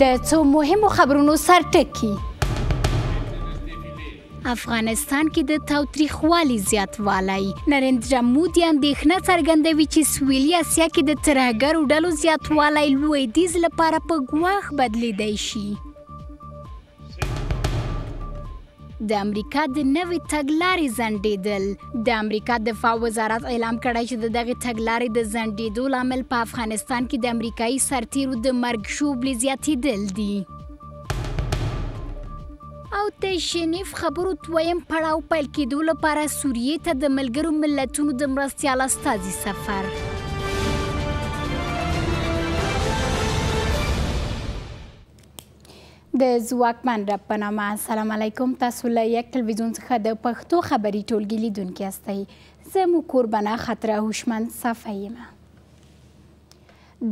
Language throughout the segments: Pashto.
د څو مهمو خبرونو سرټکی افغانستان کې د تاوتریخوالي زیاتوالی نریندرا مودي اندېښنه څرګندوي چې سویلي اسیا کې د ترهګرو ډلو زیاتوالی لویدیځ لپاره په ګواښ بدلیدای شي د امریکا د نوې تګلارې ځنډېدل د امریکا دفاع وزارت اعلام کړی چې د دغې تګلارې د ځنډېدو لامل په افغانستان کې د امریکایي سرتیرو د مرګ ژوبلې زیاتېدل دي او د شنیف خبرو دویم پړاو پیل کېدو لپاره سوریې ته د ملګرو ملتونو د مرستیال استازي سفر د ځواکمن رب په نامه السلام علیکم تاسو له یک تلویزیون څخه د پښتو خبری ټولګي لیدونکي یاستئ زه مو کوربنه خطره هوشمند صفه یم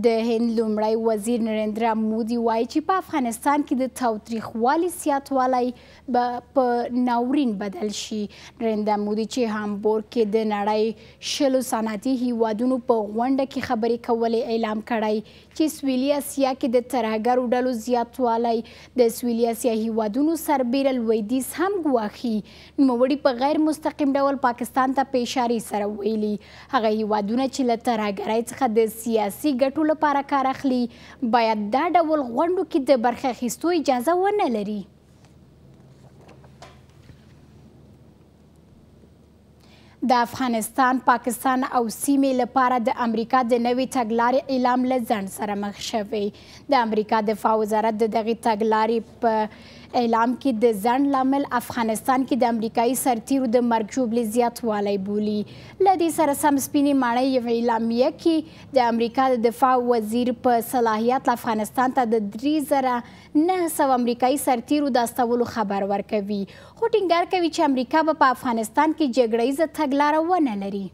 د هند لومړی وزیر نریندرا مودي وایي چې په افغانستان کې د تاوتریخوالي سیاتوالی به په ناورین بدل شي نریندرا مودي چې هامبورګ کې د نړۍ شلو صنعتي هیوادونو په غونډه کې خبرې کولې اعلام کړی چې سویلي اسیا کې د ترهګرو ډلو زیاتوالی د سویلي اسیا هیوادونو سربیره لویدیځ هم ګواښي. نوموړي په غیر مستقیم ډول پاکستان ته په اشارې سره ویلي، هغه هیوادونه چې له ترهګرۍ څخه د سیاسي ګټو لپاره کار اخلي، باید دا ډول غونډو کې د برخې اخیستو اجازه ونه لري. د افغانستان، پاکستان او سیمې لپاره د امریکا د نوې تګلارې اعلام له ځنډ سره مخ شوی. د امریکا دفاع وزارت د دغې تګلارې په اعلام کې د ځنډ لامل افغانستان کې د امریکایي سرتیرو د مرګ ژوبلې زیاتوالی بولي. له دې سره سم سپینې ماڼۍ یوه اعلامیه کې د امریکا د دفاع وزیر په صلاحیت له افغانستان ته د درې زره نهه سوه امریکایي سرتیرو د استولو خبر ورکوي، خو ټینګار کوي چې امریکا به په افغانستان کې جګړه ییزه تګلاره ونه لري.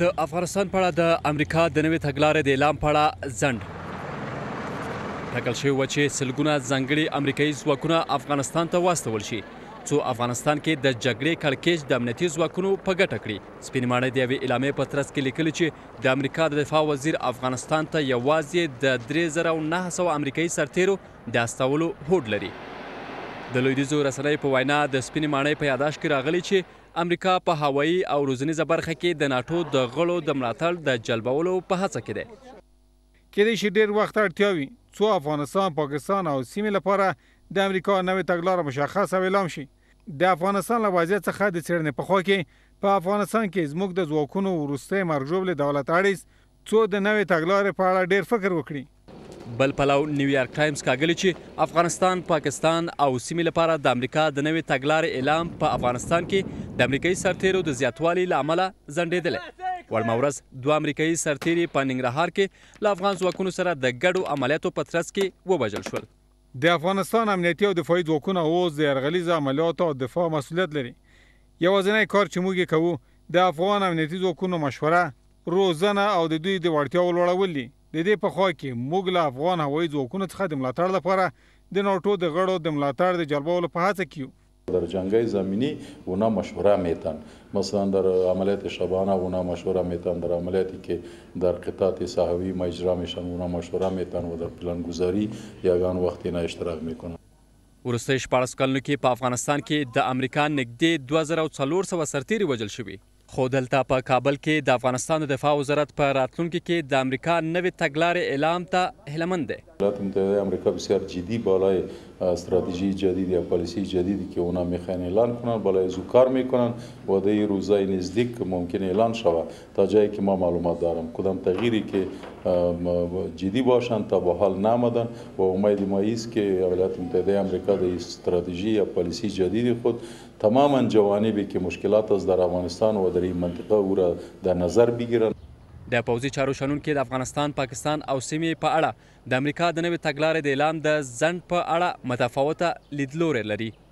د افغانستان په اړه د امریکا د نوې تګلارې د اعلان په اړه ځنډ. ټاکل شوې وه چې سلګونه ځانګړي امریکایي ځواکونه افغانستان ته واستول شي څو افغانستان کې د جګړې کړکېچ د امنیتي ځواکونو په ګټه کړي. سپینې ماڼۍ د یوې اعلامیې په ترڅ کې لیکلي چې د امریکا د دفاع وزیر افغانستان ته یوازې د درې زره او نهه سوه امریکایي سرتېرو د استولو هوډ لري. د لویدیځو رسنیو په وینا د سپینې ماڼۍ په یاداشت کې راغلي چې امریکا په هوایي او روزنیزه برخه کې د ناټو د غړو د ملاتړ د جلبولو په هڅه کې دی. کېدای شي ډېر وخت ته اړتیا وي څو افغانستان، پاکستان او سیمې لپاره د امریکا نوې تګلاره مشخصه او اعلام شي. د افغانستان له وضعیت څخه د څېړنې په خوا کې په افغانستان کې زموږ د ځواکونو وروستۍ مرګژوبلې دولت اړیز څو د نوې تګلارې په اړه ډېر فکر وکړي. بل پلو نیویارک ټایمز کاږلي چې افغانستان، پاکستان او سیمې لپاره د امریکا د نوې تګلارې اعلام په افغانستان کې د امریکايي سرتېرو د زیاتوالي له امله ځنډېدلی. وړمه ورځ دوه امریکايي سرتېري په ننګرهار کې له افغان ځواکونو سره د ګډو عملیاتو په ترڅ کې ووژل شول. د افغانستان امنیتي او دفاعي ځواکونه اوس د یرغلیزو عملیاتو او دفاع مسؤلیت لري. یوازینی کار چې موږ یې کوو، د افغان امنیتي ځواکونو مشوره، روزنه او د دوی د وړتیاوو لوړول دي. د دې په خوا کې، موږ له افغان هوایي ځواکونو څخه د ملاتړ لپاره د ناټو د غړو د ملاتړ د جلبولو په هڅه کې یو. در جنگی زمینی اونا مشوره میتن مثلا در عملیات شبانه اونا مشوره میتن در عملیاتی که در قطعات صحوی ما اجرا میشن اونا مشوره میتن و در پلنگوزاری یگان وقت اینا اشتراک میکنن. وروستیو شپاړس کلونو کې په افغانستان کې د امریکا نږدې دوه زره او څلور سوه سرتېري وژل شوي، خو دلته په کابل کې د افغانستان د دفاع وزارت په راتلونکي کې د امریکا نوې تګلارې اعلام ته هیله مند دی. ولایات متحده امریکا بسیار جدی بالای استراتژی جدید یا پالیسی جدید که اونا میخواین اعلان کنند بالای ازو کار میکنند و دی روزای نزدیک ممکن اعلان شود تا جایی که ما معلومات دارم کدام تغییری که جدی باشند تا با حال نامدند و امید ما ایست که ولایات متحده امریکا دی استراتیژی یا پالیسی جدید خود تماما جوانبی که مشکلات است در افغانستان و در این منطقه او را در نظر بگیرند. د پوځي چارو شنونکي د افغانستان، پاکستان او سیمې په اړه د امریکا د نوې تګلارې د اعلان د ځنډ په اړه متفاوته لیدلوری لري.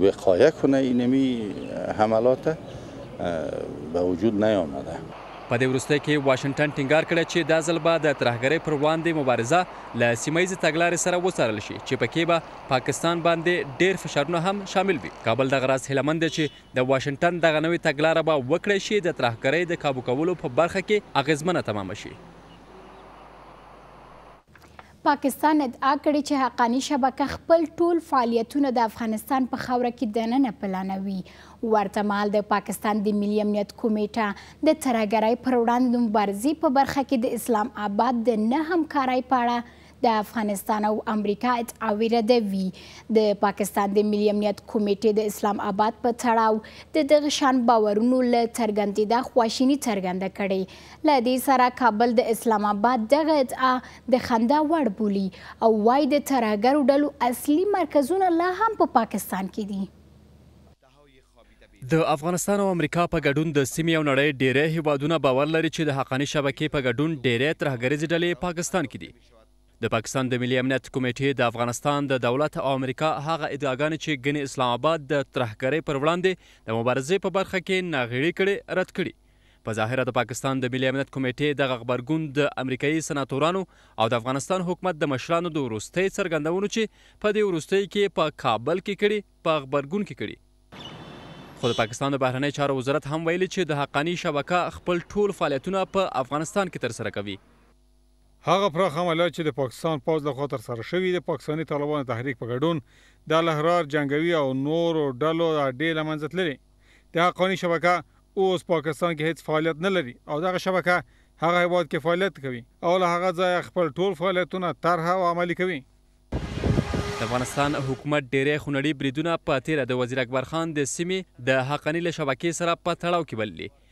وقایه کنه اینمی حملات به وجود نیامده. په دې وروستیو کې واشنګټن ټینګار کړی چې دا ځل به د ترهګرۍ پر وړاندې مبارزه له سیمه ییزې تګلارې سره وڅارل شي چې پکې به پاکستان باندې ډېر فشارونه هم شامل وي. کابل دغه راز هیله مند دی چې د واشنګټن دغه نوې تګلاره به وکړای شي د ترهګرۍ د کابو کولو په برخه کې اغېزمنه تمامه شي. پاکستان ادعا کړې چې حقاني شبکه خپل ټول فعالیتونه د افغانستان په خاوره کې دننه پلانوي. ورته مهال د پاکستان د ملي امنیت کمیټه د ترهګرۍ پر وړاندې د مبارزې په برخه کې د اسلام آباد د نه همکارۍ په اړه د افغانستان او امریکا ادعاوې ردوي. د پاکستان د ملي امنیت کمیټې د اسلام آباد په تړاو د دغه شان باورونو له څرګندېدا خواشیني څرګنده کړې. له دې سره کابل د اسلام اباد دغه ادعا د خندا وړ بولي او وايي د ترهګرو ډلو اصلي مرکزونه لا هم په پاکستان کې دي. د افغانستان او امریکا په ګډون د سیمې او نړۍ ډیری هیوادونه باور لري چې د حقاني شبکې په ګډون ډیری ترهګریزې ډلې پاکستان کې دي. د پاکستان د ملي امنیت کمیټې د افغانستان د دولت او امریکا هغه ادعاګانې چې ګنې اسلام اباد د ترهګرۍ پر وړاندې د مبارزې په برخه کې ناغیړي کړې رد کړي. په ظاهره د پاکستان د ملي امنیت کمېټې دغه غبرګون د امریکايي سناتورانو او د افغانستان حکومت د مشرانو د وروستۍ څرګندونو چې په دې وروستیو کې په کابل کې کړي په غبرګون کې کړي. خو د پاکستان د بهرنیو چارو وزارت هم ویلي چې د حقاني شبکه خپل ټول فعالیتونه په افغانستان کې ترسره کوي. هغه پراخ عملیات چې د پاکستان پوځ له خوا ترسره شوي، د پاکستاني طالبانو تحریک په ګډون د الاحرار جنګوي او نورو ډلو اډې له منځه تللې. د حقاني شبکه اوس پاکستان کې هېڅ فعالیت نه لري او دغه شبکه هغه هېواد کې فعالیت کوي او له هغه ځایه خپل ټول فعالیتونه طرحه او عملي کوي. د افغانستان حکومت ډېری خونړي بریدونه په تېره د وزیر اکبر خان د سیمې د حقاني له شبکې سره په تړاو کې بللي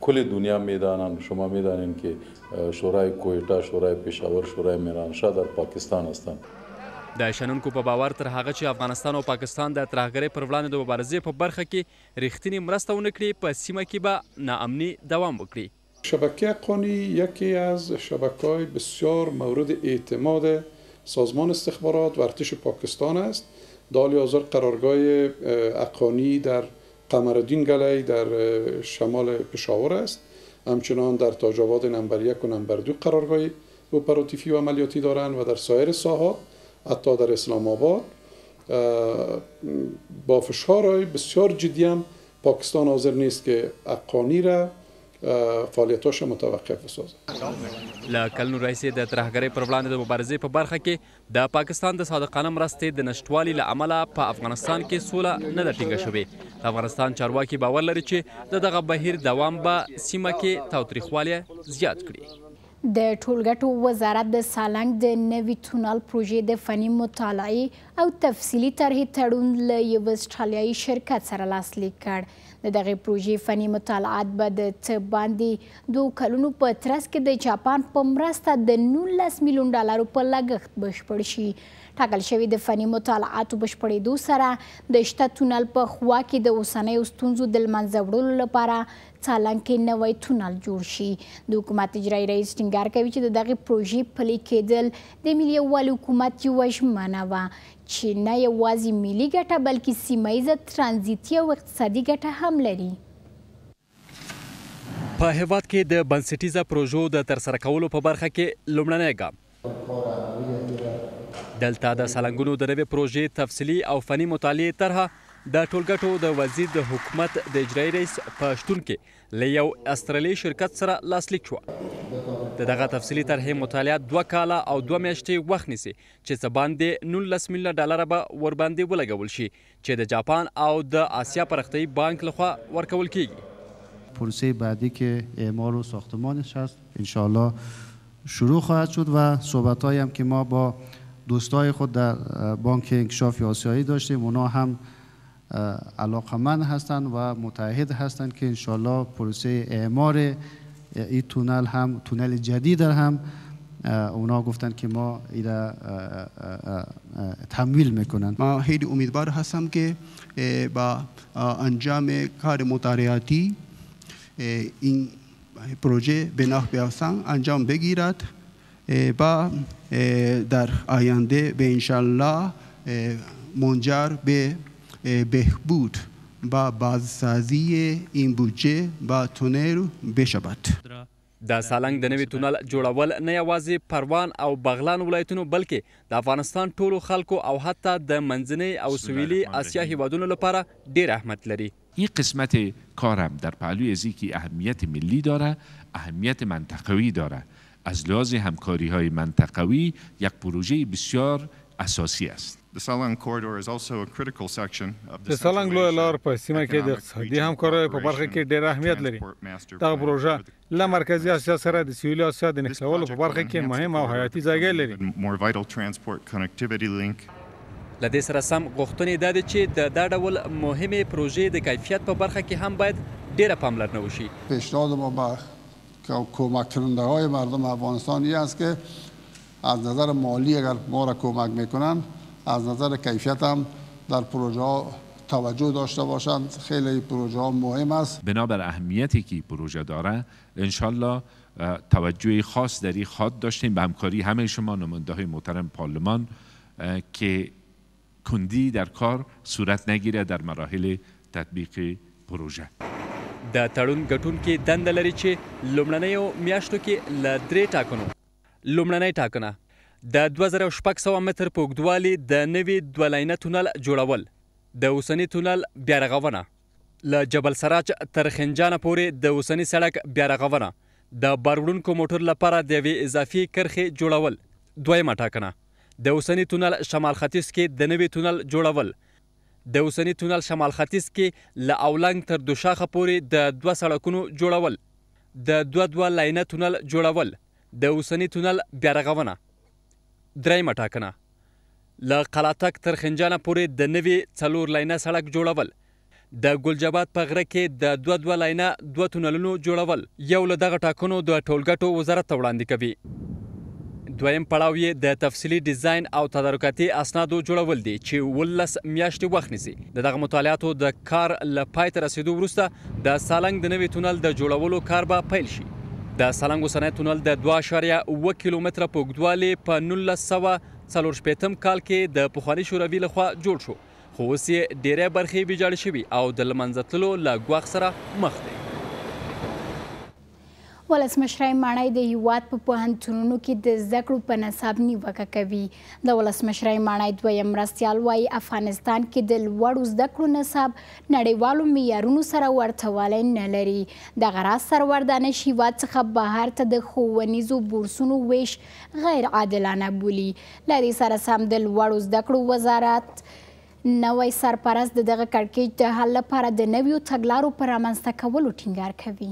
کل دنیا میدانان شما میدانین که شورای کوئټه، شورای پېښور، شورای میرانشاه در پاکستان هستند. د شنونکو په باور تر هغه چې افغانستان او پاکستان د ترهګرۍ پر وړاندې د مبارزې په برخه کې رښتینې مرسته ونه کړي، په سیمه کې به ناامني دوام وکړي. شبکه قانی یکی از شبکههای بسیار مورد اعتماد سازمان استخبارات و ارتش پاکستان است. دالی آزار قرارگاه اقانی در قمرالدین گلی در شمال پشاور است، همچنان در تاج آباد نمبر یک و نمبر دو قرارگاه اپراتیفی و عملیاتی دارند و در سایر ساحات حتی در اسلام آباد با فشارهای بسیار جدی هم پاکستان حاضر نیست که حقانی را فعالیتاش متوقف بسازد. له کلونو راهیسې د ترهګرۍ پر وړاندې د مبارزې په برخه کې د پاکستان د صادقانه مرستې د نشتوالي له امله په افغانستان کې سوله نه ده ټینګه شوې. د افغانستان چارواکي باور لري چې د دغه بهیر دوام به سیمه کې تاوتریخوالی زیات کړي. د ټولګټو وزارت د سالنګ د نوي تونل پروژې د فني مطالعې او تفصیلي طرحې تړون له یوه اسټرالیايي شرکت سره لاسلیک کړ. د دغې پروژې فني مطالعات به د څه باندې دوو کلونو په ترڅ کې د جاپان په مرسته د 19 میلیون ډالرو په لګښت بشپړ شي. ټاکل شوې د فني مطالعاتو بشپړېدو سره د شته تونل په خوا کې د اوسنیو ستونزو د لمنځه وړلو لپاره څالنګ کې نوی تونل جوړ شي. د حکومت اجرایي رئیس ټینګار کوي چې د دغې پروژې پلي کېدل د ملي یووالي حکومت یوه ژمنه وه چې نه یوازې ملي ګټه بلکې سیمه ییزه، ترانزیتي او اقتصادي ګټه هم لري. په هېواد کې د بنسټیزه پروژو د ترسره کولو په برخه کې لومړنی ګام. دلته د سالنګونو د نوې پروژې تفصیلي او فني مطالعې طرحه د ټولګټو د وزیر د حکومت د اجرایي رئیس په شتون کې له یو استرالیایي شرکت سره لاسلیک شوه. د دغه تفصیلي طرحې مطالعه دوه کاله او دوه میاشتې وخت نیسي چې څه باندې نولس میلیونه ډالر به ورباندې ولګول شي چې د جاپان او د آسیا پراختیایي بانک له خوا ورکول کېږي. پروسه بعدی که اعمار و ساختمانش هست ان شاء الله شروع خواهد شد و صحبت هایی هم که ما با دوستای خود در بانک انکشاف آسیایی داشتیم اونا هم علاقمند هستند و متحد هستند که انشالله پروسه اعمار این تونل هم تونل جدید در هم اونا گفتن که ما ایرا تمویل میکنن ما خیلی امیدوار هستم که با انجام کار مطالعاتی این پروژه به نحو انجام بگیرد با در آینده به انشاالله منجر به بهبود و بازسازی این بودجه و تونل بشود. د سالنګ د نوي تونل جوړول نه یوازې پروان او بغلان ولایتونو بلکې د افغانستان ټولو خلکو او حتی د منځنۍ او سویلي اسیا هېوادونو لپاره ډېر اهمیت لري. ای قسمت کارم در پهلوی ازی که اهمیت ملی داره اهمیت منطقوی داره از لحاظ همکاری های منطقوی یک پروژه بسیار اساسی است. The Salang Corridor is also a critical section of د سالنګ لویه لار په سیمه کې د اقتصادي همکاریو په برخه کې ډېر اهمیت لري. دغه پروژه له مرکزي اسیا سره د سویلي اسیا د نښلولو په برخه کې مهم او حیاتي ځایګی لري. له دې سره سم غوښتنې دا دي چې د دا ډول مهمې پروژې د کیفیت په برخه کې هم باید ډېره پاملرنه وشي. پیشنهاد ما بر کمک کنندههای مردم افغانستان این است که از نظر مالی اگر ما را کمک می کنند از نظر کیفیت هم در پروژه ها توجه داشته باشند خیلی پروژه ها مهم است. بنا بر اهمیتی که این پروژه داره ان شاء الله توجه خاص در این خواهد داشتیم به همکاری همه شما نماینده های محترم پارلمان که کندی در کار صورت نگیره در مراحل تطبیق پروژه. د تړون ګټونکي دنده لري چې لومړنیو میاشتو کې له درې ټاکنو، لومړنۍ ټاکنه، د دوه زره او شپږ سوه متر په اوږدوالي د نوي دوه لاینه تونل جوړول، د اوسني تونل بیارغونه، له جبل سراج تر خنجانه پورې د اوسني سړک بیارغونه، د بار وړونکو موټرو لپاره د یوې اضافي کرښې جوړول، دویمه ټاکنه، د اوسني تونل شمال ختیځ کې د نوي تونل جوړول، د اوسني تونل شمال ختیځ کې له اولنګ تر دوشاخه پورې د دوه سړکونو جوړول، د دوه دوه لاینه تونل جوړول، د اوسني تونل بیارغونه، دریمه ټاکنه، له قلاتک تر خنجانه پورې د نوي څلور لاینه سړک جوړول، د ګلجباد په غره کې د دوه دوه لاینه دوه تونلونو جوړول، یو له دغه ټاکنو د ټولګټو وزارت ته وړاندې کوي، دویم پړاو یې د تفصیلي ډیزاین او تدارکاتي اسنادو جوړول دي چې اوولس میاشتې وخت نیسي، د دغه مطالعاتو د. کار له پای ته رسېدو وروسته د سالنګ د نوي تونل د جوړولو کار به پیل شي. د سالنګ اوسنی تونل د دوه اعشاریه اووه کیلومتره په اوږدوالي په نولس سوه څلور شپېتم کال کې د پخواني شوروي له خوا جوړ شو، خو اوس یې ډېری برخې ویجاړې شوي او د له منځه تللو له ګواښ سره مخ دی. ولسمشرۍ ماڼۍ د هیواد په پوهنتونونو کې د زده کړو په نصاب نیوکه کوي. د ولسمشرۍ ماڼۍ دویم مرستیال وایي، افغانستان کې د لوړو زده کړو نصاب نړیوالو معیارونو سره ورته والی نه لري. دغه راز سرور دانش هیواد څخه بهر ته د ښوونیزو بورسونو ویش غیر عادلانه بولي. له دې سره سم د لوړو زده کړو وزارت نوی سرپرست د دغه کړکېچ د حل لپاره د نویو تګلارو پر رامنځته کولو ټینګار کوي.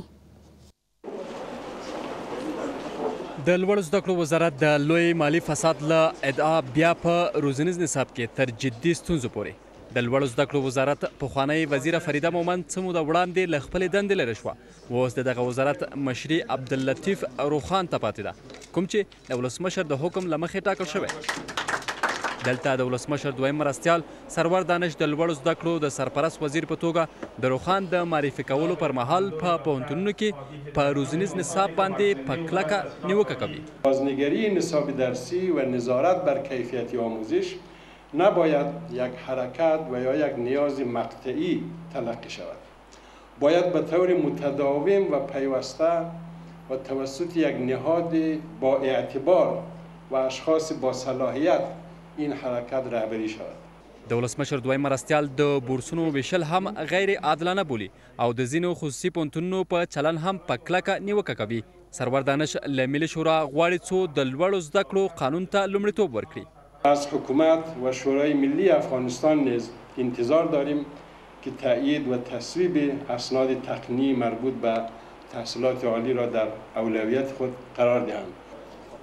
د لوړو زده کړو وزارت د لوی مالي فساد له ادعا بیا په روزنیز نصاب کې تر جدي ستونزو پورې. د لوړو زده کړو وزارت پخوانۍ وزیره فریده مومند څه موده وړاندې له خپلې دندې لرې شوه، اوس د دغه وزارت مشري عبداللطیف روښان ته پاتې ده، کوم چې د ولسمشر د حکم له مخې ټاکل شوی. دلته د ولسمشر دویم مرستیال سرور دانش د لوړو زده کړو د سرپرست وزیر په توګه د روښان د معرفي کولو پر مهال په پوهنتونونو کې په روزنیز نصاب باندې په کلکه نیوکه کوي. بازنگری نصاب درسی و نظارت بر کیفیت آموزش نباید یک حرکت و یا یک نیاز مقطعی تلقی شود. باید به طور متداوم و پیوسته و توسط یک نهاد با اعتبار و اشخاص با صلاحیت این حرکت رهبری شود. د ولسمشر دویم مرستیال د بورسونو ویشل هم غیر عادلانه بولي او د ځینو خصوصي پوهنتونونو په چلن هم په کلکه نیوکه کوي. سرور دانش له ملي شورا غواړي څو د لوړو زده کړو قانون ته لومړیتوب ورکړي. از حکومت و شورای ملی افغانستان نیز انتظار داریم که تایید و تصویب اسناد تقنینی مربوط به تحصیلات عالی را در اولویت خود قرار دهند.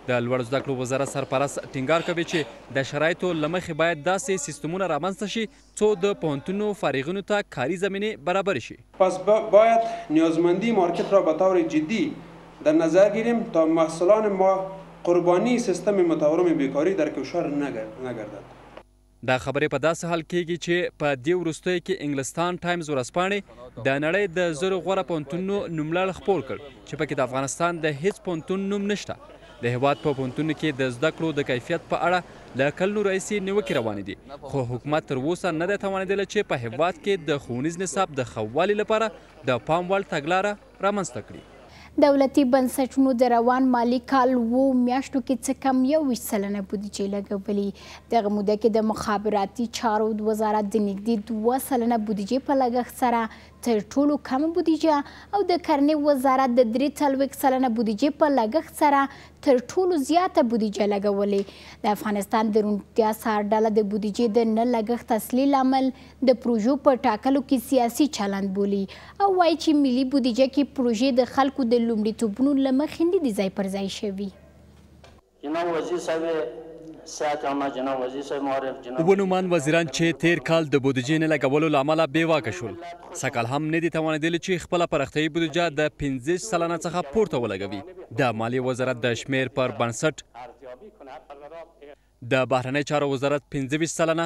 د لوړو زده کړو وزارت سرپرست ټینګار کوي چې د شرایطو له مخې باید داسې سیستمونه رامنځته شي څو د پوهنتونو فارغینو ته کاري زمینې برابرې شي. پس باید نیازمندی مارکت را به طور جدی در نظر گیریم تا محصلان ما قربانی سیستم متورم بیکاری در کشور نگردد. دا خبرې په داسې حال کېږي چې په دې وروستیو کې انګلستان ټایمز ورځپاڼې د نړۍ د زرو غوره پوهنتونونو نوملړ خپور کړ چې پکې د افغانستان د هېڅ پوهنتون نوم نشته. د هېواد په پوهنتونو کې د زده کړو د کیفیت په اړه له کلونو راهیسې نیوکې روانې دي، خو حکومت تر اوسه نه دی توانېدلی چې په هېواد کې د ښوونیز نصاب د ښه والي لپاره د پام وړ تګلاره رامنځته کړي. دولتي بنسټونو د روان مالي کال اوو میاشتو کې څه کم یوویشت سلنه بودیجه لګولې. دغه موده کې د مخابراتي چارو وزارت د نږدې دوه سلنه بودیجې په لګښت سره تر ټولو کمه بودیجه او د کرنې وزارت د درې څلوېښت سلنه بودیجې په لګښت سره تر ټولو زیاته بودیجه لګولې. د افغانستان د روڼتیا څار ډله د بودیجې د نه لګښت اصلي لامل د پروژو په ټاکلو کې سیاسي چلند بولي او وايي چې ملي بودیجه کې پروژې د خلکو د لومړیتوبونو له مخې نه دي ځای پر ځای شوي. اووه نومان وزیران چې تېر کال د بودجې نه لګولو له امله بې واکه شول، سږکال هم نه دي توانېدلي چې خپله پراختیايي بودجه د پنځه سلنه څخه پورته ولګوي. د مالیې وزارت د شمېر پر بنسټ، د بهرنیو چارو وزارت پنځه ویشت سلنه،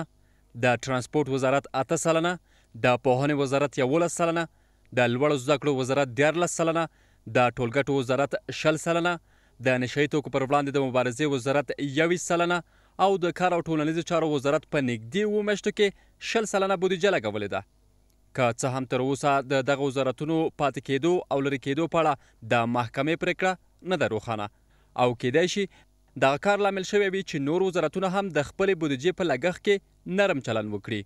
د ترانسپورټ وزارت اته سلنه، د پوهنې وزارت یوولس سلنه د لوړو زده کړو وزارت دیارلس سلنه، د ټولګټو وزارت شل سلنه، د نشه يي توکو پر وړاندې د مبارزې وزارت یوویشت سلنه او د کار او ټولنیزو چارو وزارت په نږدې اوو میاشتو کې شل سلنه بودیجه لګولې ده. که څه هم تر اوسه د دغه وزارتونو پاتې کېدو او لرې کېدو په اړه د محکمې پرېکړه نه ده روښانه او کېدای شي دغه کار لامل شوی وي چې نور وزارتونه هم د خپلې بودیجې په لګښت کې نرم چلن وکړي.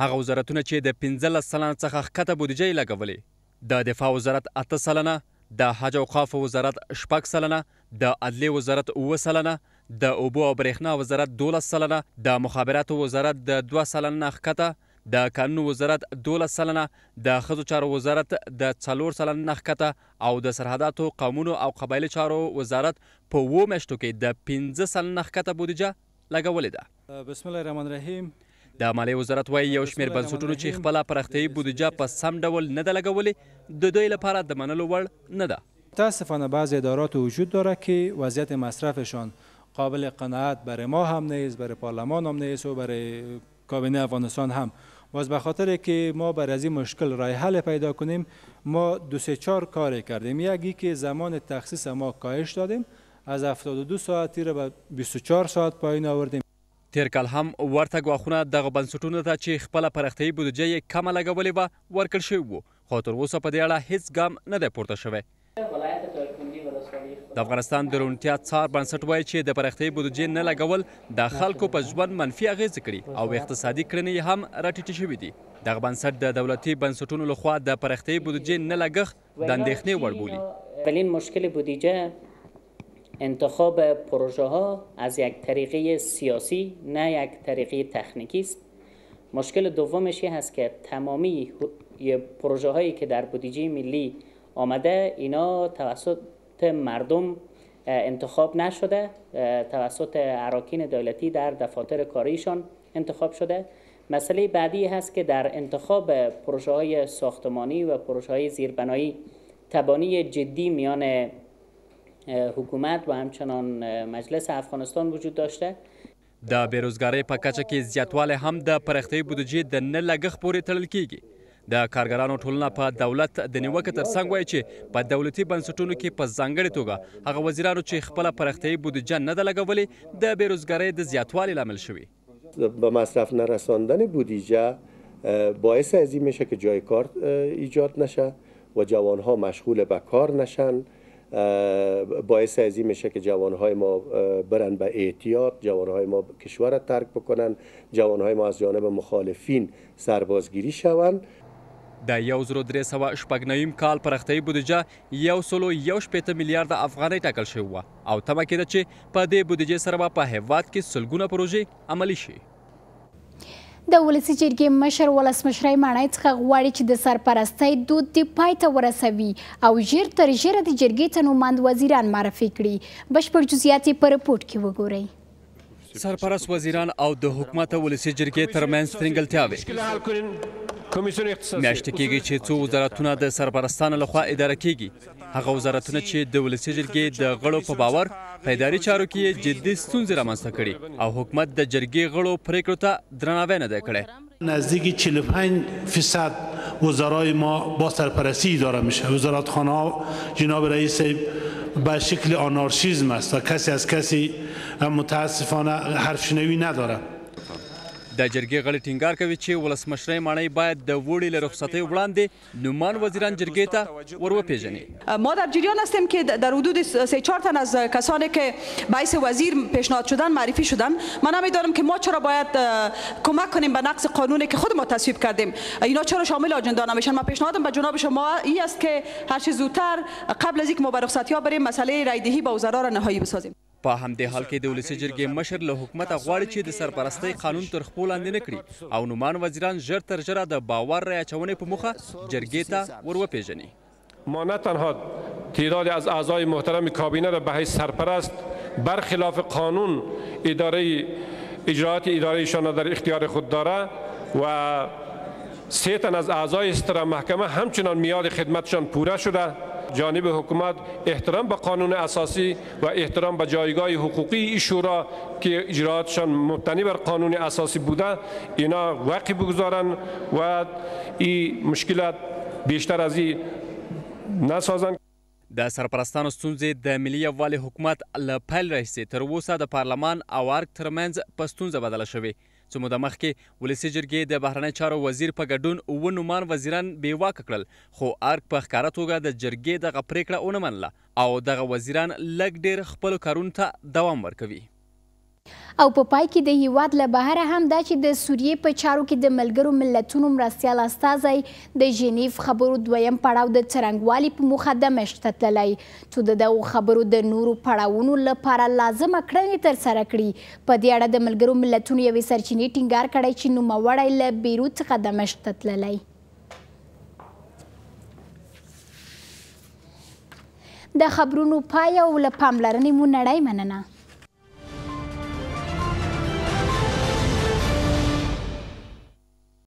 هغه وزارتونه چې د پنځلس سلنه څخه ښکته بودیجه یې لګولې، د دفاع وزارت اته سلنه، د حج اوقافو وزارت شپږ سلنه، د عدلیې وزارت اووه سلنه، د اوبو او برېښنا وزارت دولس سلنه، د مخابراتو وزارت د دوه سلنه نه ښکته، د کانونو وزارت دولس سلنه، د ښځو چارو وزارت د څلور سلنه نه ښکته او د سرحداتو، قومونو او قبایلي چارو وزارت په اوو میاشتو کې د پنځه سلنه نه ښکته بودیجه لګولې ده. بسم الله الرحمن الرحیم. د مالیې وزارت وايي، یو شمېر بنسټونو چې خپله پراختیايي بودجه په سم ډول نه ده لګولې، د دوی لپاره د منلو وړ نه ده. متاسفانه بعضی ادارات وجود دارد که وضعیت مصرفشان قابل قناعت برای ما هم نیست، برای پارلمان هم نیست و برای کابینه افغانستان هم. باز به خاطر که ما برای از این مشکل رای حل پیدا کنیم، ما دو سه چار کار کردیم. یک ای که زمان تخصیص ما کاهش دادیم از هفتاد و دو ساعت تیره به بیست و چهار ساعت پایین آوردیم. تېر کال هم ورته ګواښونه دغو بنسټونو ته چې خپله پراختیايي بودجه یې کمه لګولې وه، ورکړل شوي وو، خو تر اوسه په دې اړه هېڅ ګام نه دی پورته شوی. د افغانستان د روڼتیا څار بنسټ وایي چې د پراختیايي بودجې نه لګول د خلکو په ژوند منفي اغېزې کړي او اقتصادي کړنې یې هم راټیټې شوې دي. دغه بنسټ د دولتي بنسټونو لخوا د پراختیايي بودجې نه لګښت، د اندېښنې وړ بولي بلین مشکل بودیجه انتخاب پروژه ها از یک طریقه سیاسی نه یک طریقه تکنیکی است مشکل دومش این هست که تمامی پروژه هایی که در بودجه ملی آمده اینا توسط مردم انتخاب نشده توسط عراکین دولتی در دفاتر کاریشان انتخاب شده مسئله بعدی هست که در انتخاب پروژه های ساختمانی و پروژه های زیربنایی تبانی جدی میان حکومت و همچنان مجلس افغانستان وجود داشته. د بېروزګارۍ په کچه کې زیاتوالی هم د پراختیايي بودجې د نه لګښت پورې تړل کېږي. د کارګرانو ټولنه په دولت د نیوکې تر څنګ وایي چې په دولتي بنسټونو کې په ځانګړې توګه هغه وزیرانو چې خپله پراختیايي بودجه نه ده لګولې د بېروزګارۍ د زیاتوالي لامل شوي. به مصرف نرساندن بودیجه باعث ازین میشه که جای کار ایجاد نشه و جوانها مشغول به کار نشن باعث ازین میشه که جوانهای ما برن به اعتیاد جوانهای ما کشور را ترک بکنن جوانهای ما از جانب مخالفین سربازگیری شوند د یو زرو درې سوه شپږ نویم کال پراختیایي بودجه یو سلو یو شپېته میلیارده افغانۍ ټاکل شوې وه. او تمه کېده چې په دې بودیجې سره به په هېواد کې سلګونه پروژې عملي شي. د ولسي جرګې مشر ولسمشرۍ ماڼۍ څخه غواړي چې د سرپرستۍ دود دې پای ته ورسوي او ژر تر ژره دې جرګې ته نوماند وزیران معرفي کړي. بشپړ جزئیات یې په رپوټ کې وګورئ. سرپرست وزیران او د حکومت او ولسي جرګې ترمنځ ترینګلتیاوې میاشتې کېږي چې څو وزارتونه د سرپرستانو لخوا اداره کېږي هغه وزارتونه چې د ولسي جرګې د غړو په باور په اداري چارو کې یې جدي ستونزې رامنځته کړي او حکومت د جرګې غړو پرېکړو ته درناوی نه دی کړی نزدیک 45 فیصد وزرای ما با سرپرستی اداره میشه وزارت خانه جناب رئیس به شکل آنارشیزم است و کسی از کسی متاسفانه حرف شنوی نداره د جرګې غړي ټینګار کوي چې ولسمشرۍ ماڼۍ باید د اوړي له رخصتیو وړاندې نوماند وزیران جرګې ته ور وپېژني. ما در جریان هستیم که در حدود سه چهار تن از کسانی که به حیث وزیر پیشنهاد شدند معرفی شدند من نمی دانم که ما چرا باید کمک کنیم به نقض قانونی که خود ما تصویب کردیم اینا چرا شامل آجندا نمیشند من پیشنهادم به جناب شما ای است که هرچه زودتر قبل از اینکه ما به رخصتی ها بریم مسئله رای دهی با وزرا را نهایی بسازیم. په همدې حال کې د ولسي جرګې مشر له حکومته غواړي چې د سرپرستۍ قانون تر خپو لاندې نه کړي او نومان وزیران ژر تر ژره د باور رای اچونې په موخه جرګې ته ور وپېژني. ما نه تنها تعداد از اعضای محترم کابینه را به حیث سرپرست بر خلاف قانون اداره اجرایات اداره شان را در اختیار خود داره و سه تن از اعضای است را محکمه همچنان میعاد خدمتشان پوره شده جانب حکومت احترام به قانون اساسی و احترام به جایگاه حقوقی ای شورا که اجراتشان مبتنی بر قانون اساسی بوده اینا وقی بگذارن و ای مشکلات بیشتر از ای نسازن. د سرپرستانو ستونزې، د ملي یووالي حکومت له پیل راهیسې تر اوسه د پارلمان او ارګ ترمنځ په ستونزه بدله شوې. څه موده مخکې ولسي جرګې د بهرنیو چارو وزیر په ګډون اووه نومان وزیران بې واکه کړل، خو ارګ په ښکاره توګه د جرګې دغه پرېکړه ونه منله. او دغه وزیران لږ ډېر خپلو کارونو ته دوام ورکوي. او په پای کې د هېواد له بهره هم دا چې د سوریې په چارو کې د ملګرو ملتونو مرستیال استازی د ژنیف خبرو دویم پړاو د څرنګوالي په موخه دمشق ته تللی څو د دغو خبرو د نورو پړاوونو له پاره لازمه کړنې تر سره کړي په دې اړه د ملګرو ملتونو یوې سرچینې ټینګار کړی چې نوموړی له بیروت څخه دمشق ته تللی. د خبرونو پای او له پاملرنې مو نړۍ مننه.